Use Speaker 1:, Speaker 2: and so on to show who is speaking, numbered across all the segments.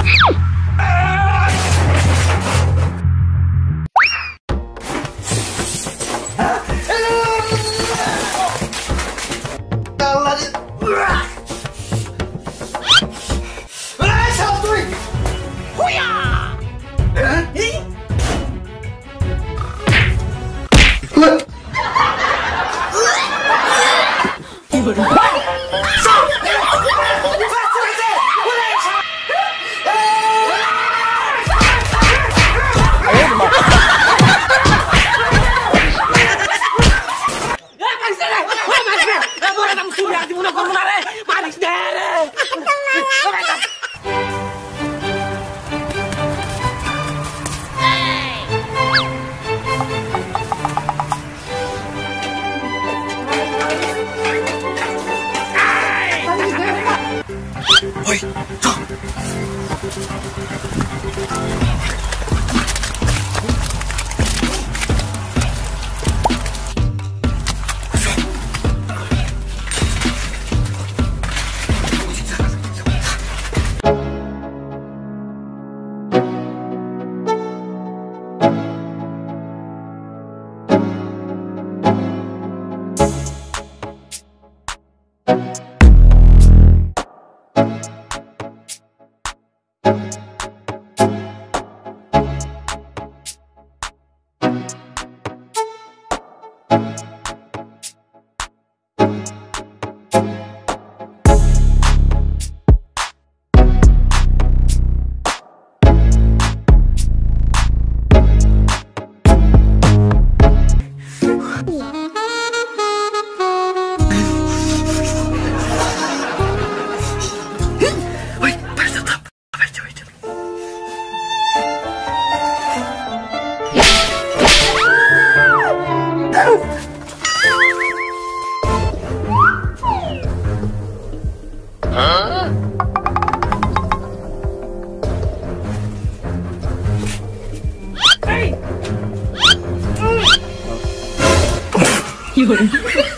Speaker 1: Oh! 喂。Thank you. 有人。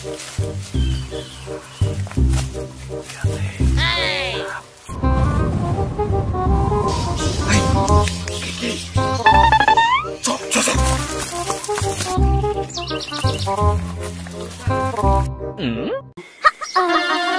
Speaker 1: 哎！嗯？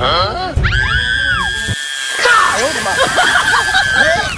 Speaker 1: 啊！我的妈！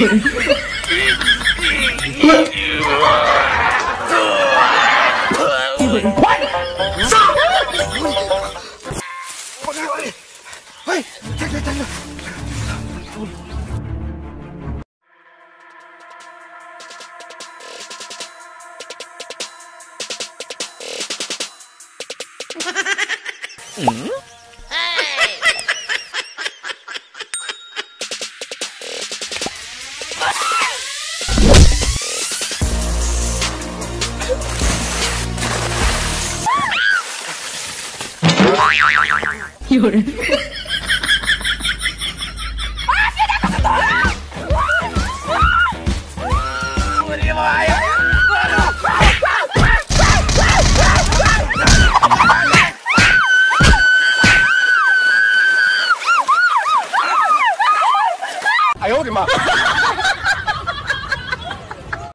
Speaker 1: what? Stop! Wait, wait, wait. Wait, take, take, take. 有人。